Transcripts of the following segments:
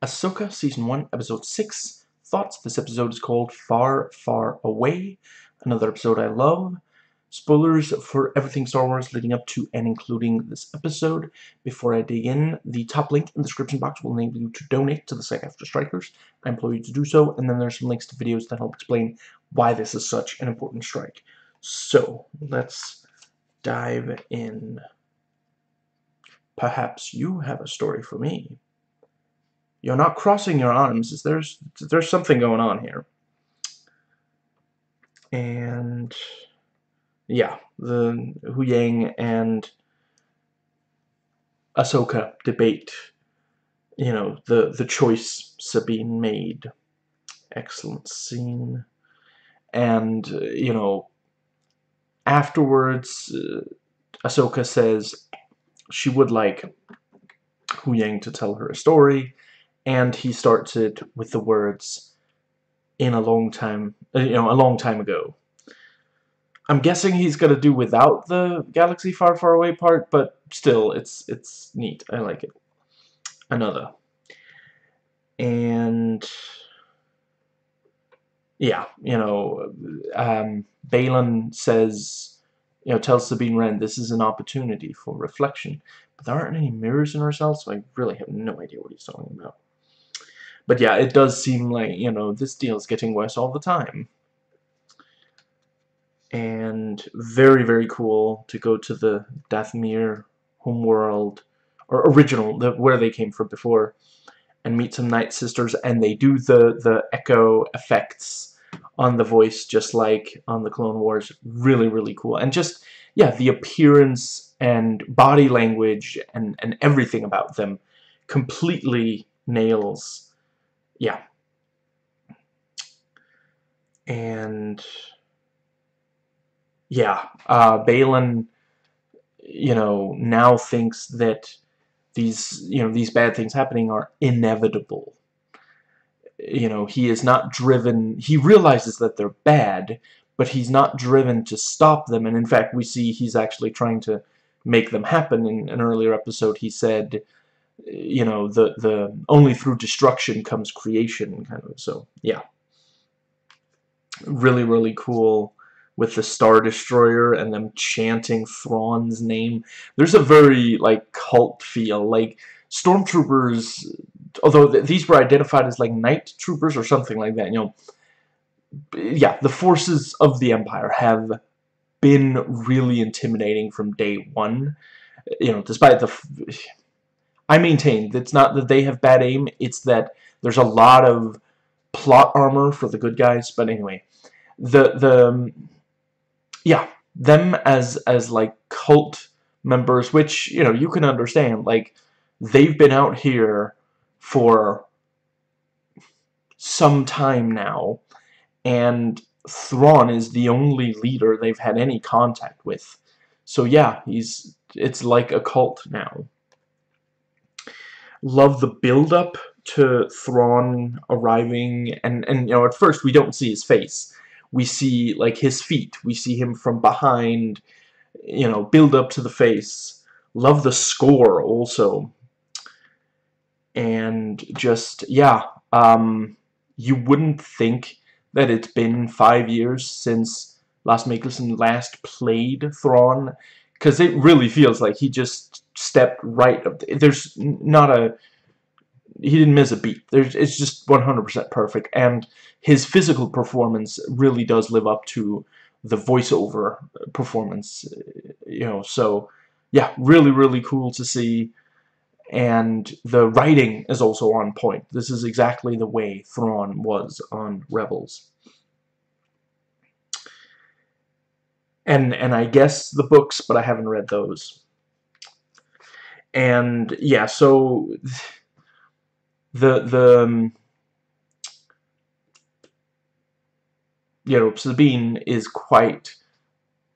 Ahsoka Season 1, Episode 6. Thoughts? This episode is called Far, Far Away. Another episode I love. Spoilers for everything Star Wars leading up to and including this episode. Before I dig in, the top link in the description box will enable you to donate to the SAG-AFTRA Strikers. I implore you to do so, and then there's some links to videos that help explain why this is such an important strike. So, let's dive in. Perhaps you have a story for me. You're not crossing your arms. There's there's something going on here. And yeah, the Huyang and Ahsoka debate, you know, the the choice Sabine made. Excellent scene. And you know, afterwards, uh, Ahsoka says she would like Huyang to tell her a story and he starts it with the words in a long time uh, you know a long time ago. I'm guessing he's gonna do without the galaxy far far away part but still it's it's neat. I like it. Another. And yeah you know um, Baylan says you know tells Sabine Wren this is an opportunity for reflection. But there aren't any mirrors in cell so I really have no idea what he's talking about but yeah, it does seem like, you know, this deal is getting worse all the time. And very, very cool to go to the Dathomir homeworld, or original, the, where they came from before, and meet some Night Sisters, and they do the, the echo effects on the voice just like on the Clone Wars. Really, really cool. And just, yeah, the appearance and body language and, and everything about them completely nails yeah. And yeah, uh, Baylan, you know, now thinks that these, you know, these bad things happening are inevitable. You know, he is not driven, he realizes that they're bad, but he's not driven to stop them, and in fact, we see he's actually trying to make them happen. In an earlier episode, he said, you know, the, the only through destruction comes creation, kind of, so, yeah. Really, really cool with the Star Destroyer and them chanting Thrawn's name. There's a very, like, cult feel, like, stormtroopers, although th these were identified as, like, night troopers or something like that, you know, yeah, the forces of the Empire have been really intimidating from day one, you know, despite the I maintain it's not that they have bad aim, it's that there's a lot of plot armor for the good guys. But anyway, the the um, yeah, them as as like cult members, which you know you can understand, like they've been out here for some time now, and Thrawn is the only leader they've had any contact with. So yeah, he's it's like a cult now love the build-up to Thrawn arriving, and, and, you know, at first we don't see his face. We see, like, his feet. We see him from behind, you know, build up to the face. Love the score, also. And just, yeah, um, you wouldn't think that it's been five years since Lars Mikkelsen last played Thrawn, because it really feels like he just stepped right up. There's not a he didn't miss a beat. There's it's just 100% perfect, and his physical performance really does live up to the voiceover performance. You know, so yeah, really really cool to see. And the writing is also on point. This is exactly the way Thrawn was on Rebels. And and I guess the books, but I haven't read those and yeah, so the the um, you know Sabine is quite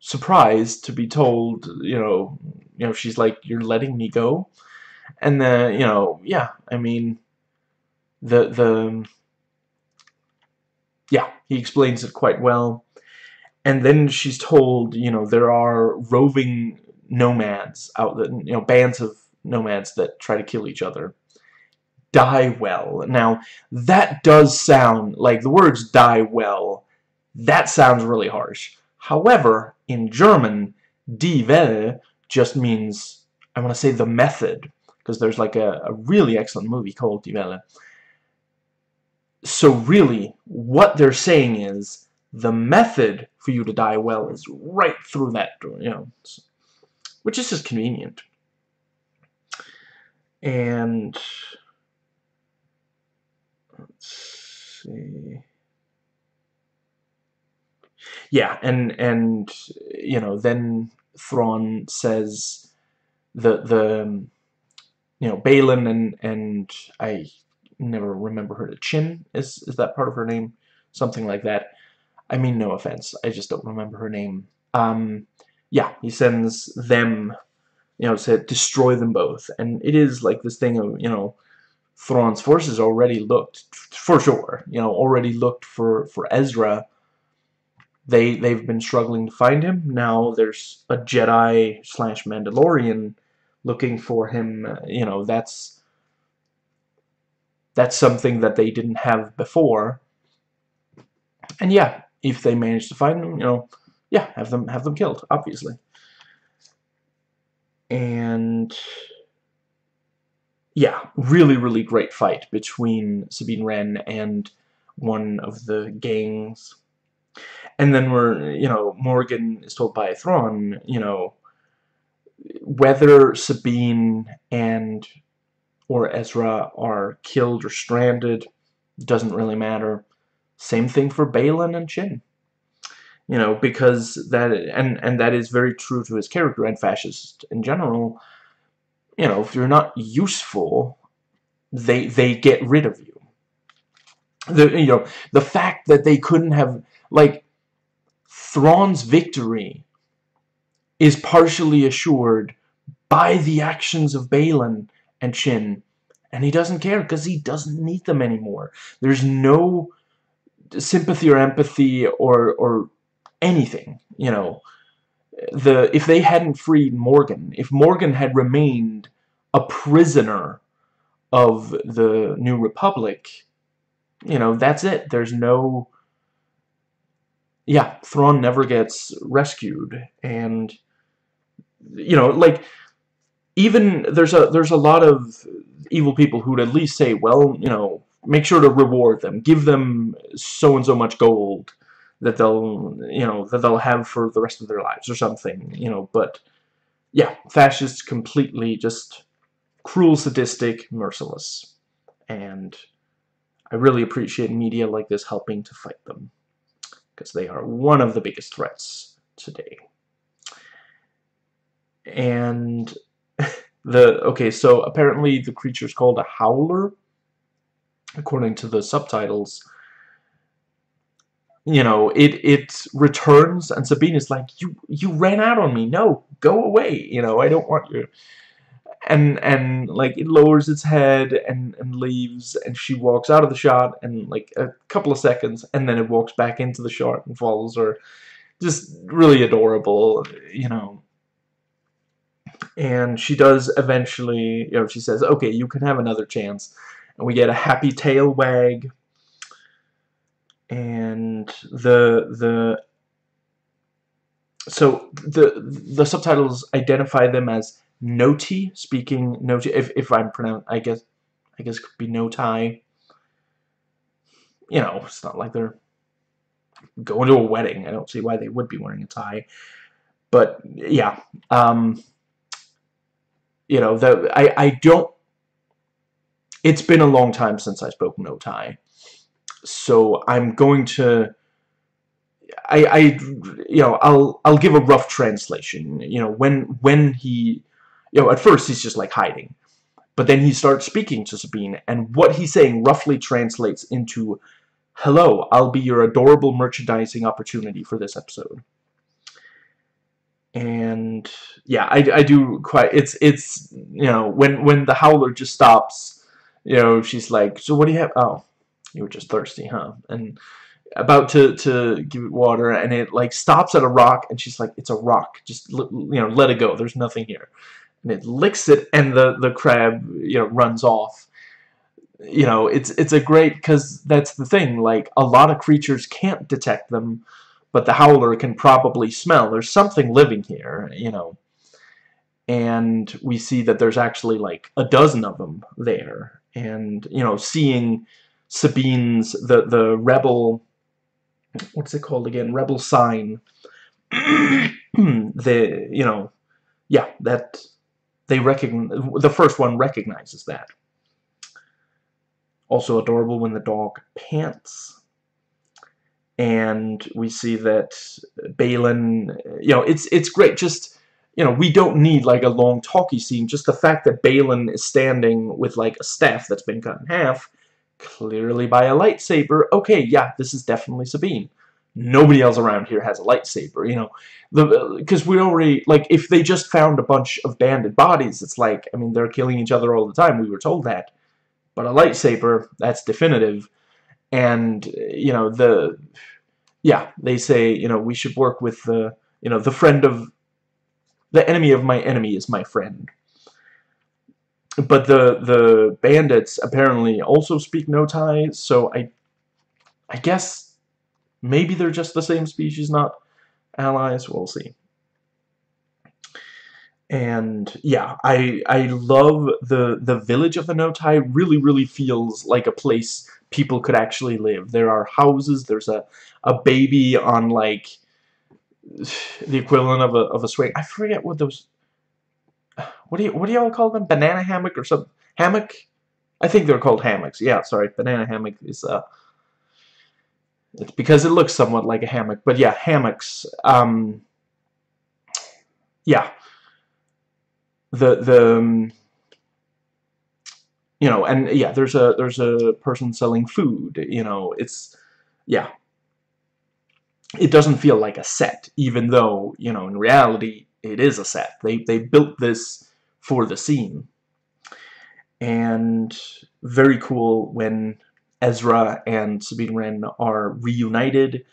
surprised to be told you know you know she's like you're letting me go? And then you know yeah I mean the the yeah he explains it quite well. And then she's told you know there are roving nomads out you know bands of nomads that try to kill each other. die well. Now, that does sound, like the words die well, that sounds really harsh. However, in German, die Welle just means, I want to say the method, because there's like a, a really excellent movie called Die Welle. So really, what they're saying is, the method for you to die well is right through that door, you know, which is just convenient. And let's see. Yeah, and and you know, then Thrawn says the the you know Baylan and and I never remember her. Chin is is that part of her name? Something like that. I mean, no offense. I just don't remember her name. Um, yeah, he sends them, you know, to destroy them both. And it is like this thing of, you know, Thrawn's forces already looked, for sure, you know, already looked for, for Ezra. They, they've been struggling to find him. Now there's a Jedi slash Mandalorian looking for him. You know, that's, that's something that they didn't have before. And yeah, if they manage to find them, you know, yeah, have them have them killed, obviously. And yeah, really, really great fight between Sabine Wren and one of the gangs. And then we're, you know, Morgan is told by Thrawn, you know, whether Sabine and or Ezra are killed or stranded doesn't really matter. Same thing for Baylan and Chin. You know, because that and and that is very true to his character and fascist in general. You know, if you're not useful, they they get rid of you. The you know the fact that they couldn't have like Thrawn's victory is partially assured by the actions of Baylan and Chin, and he doesn't care because he doesn't need them anymore. There's no sympathy or empathy or or anything, you know. The if they hadn't freed Morgan, if Morgan had remained a prisoner of the New Republic, you know, that's it. There's no yeah, Thrawn never gets rescued and you know, like even there's a there's a lot of evil people who'd at least say, well, you know, make sure to reward them. Give them so and so much gold that they'll, you know, that they'll have for the rest of their lives or something, you know, but yeah, fascists completely just cruel, sadistic, merciless. And I really appreciate media like this helping to fight them because they are one of the biggest threats today. And the okay, so apparently the creature is called a howler according to the subtitles, you know, it it returns, and Sabine is like, "You you ran out on me. No, go away. You know, I don't want you." And and like it lowers its head and and leaves, and she walks out of the shot, and like a couple of seconds, and then it walks back into the shot and follows her. Just really adorable, you know. And she does eventually, you know, she says, "Okay, you can have another chance." and we get a happy tail wag and the the so the the subtitles identify them as Noti speaking Noti if if I'm pronounced I guess I guess it could be Notai. You know it's not like they're going to a wedding. I don't see why they would be wearing a tie. But yeah um you know the I I don't it's been a long time since I spoke Notai. So I'm going to I, I you know I'll I'll give a rough translation. You know when when he you know at first he's just like hiding, but then he starts speaking to Sabine, and what he's saying roughly translates into, "Hello, I'll be your adorable merchandising opportunity for this episode." And yeah, I, I do quite. It's it's you know when when the howler just stops you know, she's like, so what do you have? Oh, you were just thirsty, huh? And about to, to give it water, and it, like, stops at a rock, and she's like, it's a rock. Just, you know, let it go. There's nothing here. And it licks it, and the, the crab, you know, runs off. you know, it's it's a great because that's the thing. Like a lot of creatures can't detect them, but the howler can probably smell. There's something living here, you know. And we see that there's actually like a dozen of them there, and you know, seeing Sabine's the the rebel, what's it called again? Rebel sign. the you know, yeah, that they recognize the first one recognizes that. Also adorable when the dog pants. And we see that Baylan, you know, it's it's great. Just, you know, we don't need like a long talky scene. Just the fact that Baylan is standing with like a staff that's been cut in half, clearly by a lightsaber. Okay, yeah, this is definitely Sabine. Nobody else around here has a lightsaber, you know. the uh, Because we already, like, if they just found a bunch of banded bodies, it's like, I mean, they're killing each other all the time. We were told that. But a lightsaber, that's definitive. And, uh, you know, the, yeah, they say, you know, we should work with the, you know, the friend of, the enemy of my enemy is my friend. But the, the bandits apparently also speak Notai, so I, I guess maybe they're just the same species, not allies. We'll see and yeah, I I love the the village of the Notai. Really, really feels like a place people could actually live. There are houses. There's a a baby on like the equivalent of a of a swing. I forget what those. What do you what do y'all call them? Banana hammock or some hammock? I think they're called hammocks. Yeah, sorry, banana hammock is uh. It's because it looks somewhat like a hammock, but yeah, hammocks. Um. Yeah the the um, you know and yeah there's a there's a person selling food you know it's yeah it doesn't feel like a set even though you know in reality it is a set they they built this for the scene and very cool when Ezra and Sabine Wren are reunited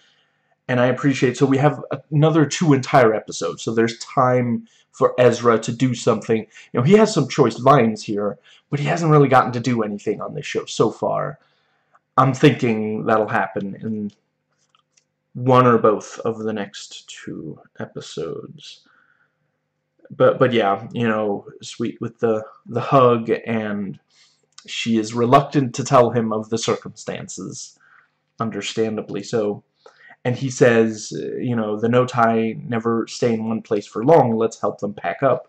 and I appreciate so we have another two entire episodes so there's time for Ezra to do something. You know, he has some choice lines here, but he hasn't really gotten to do anything on this show so far. I'm thinking that'll happen in one or both of the next two episodes. But but yeah, you know, sweet with the the hug and she is reluctant to tell him of the circumstances, understandably so. And he says, you know, the Notai never stay in one place for long, let's help them pack up,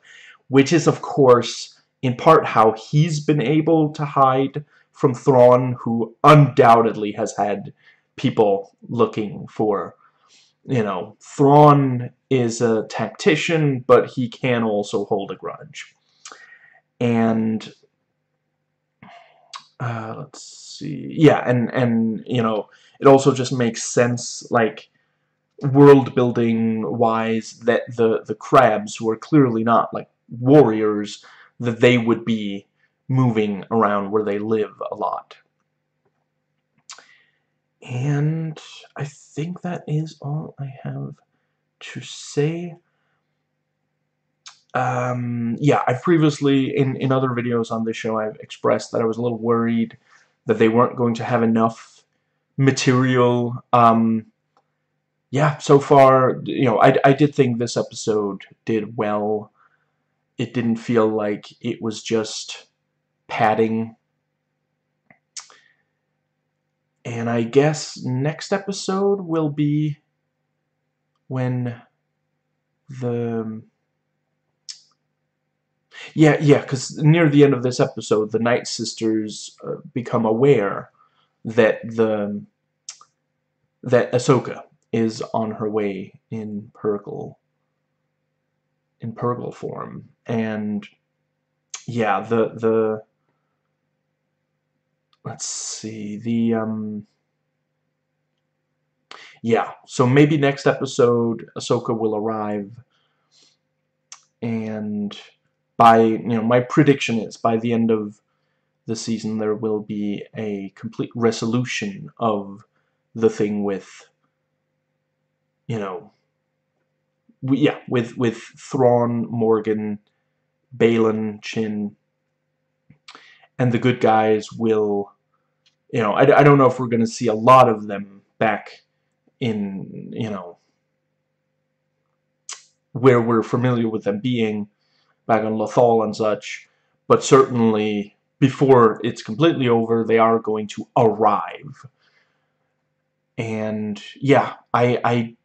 which is, of course, in part how he's been able to hide from Thrawn, who undoubtedly has had people looking for, you know, Thrawn is a tactician, but he can also hold a grudge. And, uh, let's see, yeah, and, and, you know, it also just makes sense, like, world building wise, that the, the crabs, who are clearly not, like, warriors, that they would be moving around where they live a lot. And I think that is all I have to say. Um, yeah, I've previously, in, in other videos on this show, I've expressed that I was a little worried that they weren't going to have enough material. Um, yeah, so far, you know, I, I did think this episode did well. It didn't feel like it was just padding. And I guess next episode will be when the... Yeah, yeah, because near the end of this episode, the Night Sisters uh, become aware that the that Ahsoka is on her way in Purrgil in Purrgil form. And yeah the the let's see the um yeah so maybe next episode Ahsoka will arrive. And by you know my prediction is by the end of the season there will be a complete resolution of the thing with you know yeah with with Thrawn, Morgan, Baylan, Chin and the good guys will, you know, I, I don't know if we're going to see a lot of them back in, you know, where we're familiar with them being back on Lothal and such, but certainly before it's completely over, they are going to arrive. And yeah, I, I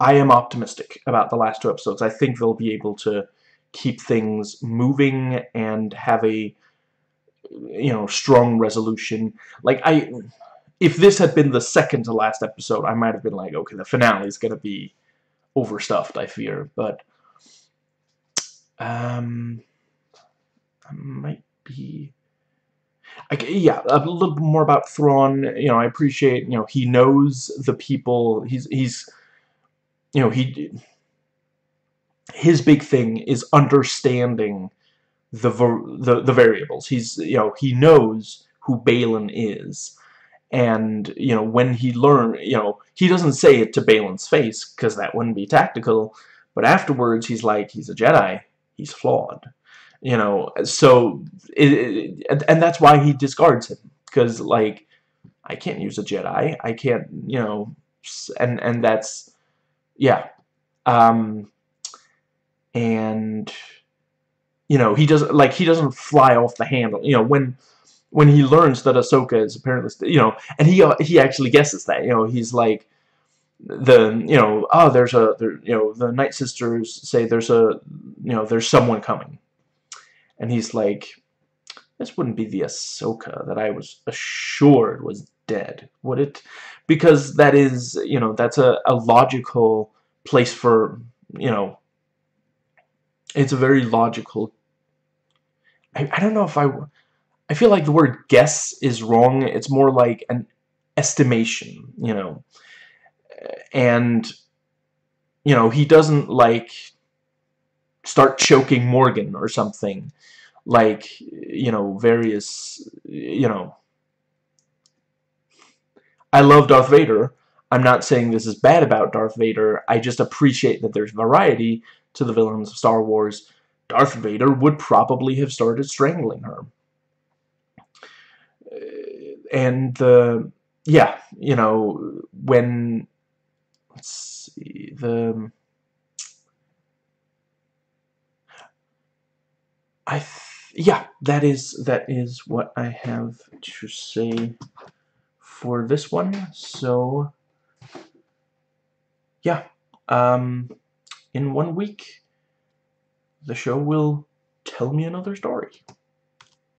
I am optimistic about the last two episodes. I think they'll be able to keep things moving and have a you know strong resolution. Like I if this had been the second to last episode, I might have been like, okay, the finale is gonna be overstuffed, I fear, but um I might be I, yeah, a little bit more about Thrawn. You know, I appreciate. You know, he knows the people. He's he's you know, he his big thing is understanding the the the variables. He's you know he knows who Baylan is, and you know when he learn you know he doesn't say it to Baylan's face because that wouldn't be tactical, but afterwards he's like he's a Jedi, he's flawed, you know. So it, it, and that's why he discards him because like I can't use a Jedi, I can't you know, and and that's yeah. Um, and you know he doesn't like he doesn't fly off the handle. You know when when he learns that Ahsoka is apparently you know, and he uh, he actually guesses that you know he's like the you know oh there's a there, you know the Night Sisters say there's a you know there's someone coming, and he's like this wouldn't be the Ahsoka that I was assured was dead, would it? Because that is, you know, that's a, a logical place for, you know, it's a very logical, I, I don't know if I, I feel like the word guess is wrong. It's more like an estimation, you know, and, you know, he doesn't, like, start choking Morgan or something like you know various you know I love Darth Vader. I'm not saying this is bad about Darth Vader. I just appreciate that there's variety to the villains of Star Wars. Darth Vader would probably have started strangling her. And the, yeah, you know, when, let's see, the, I, yeah, that is, that is what I have to say for this one. So, yeah, um, in one week, the show will tell me another story.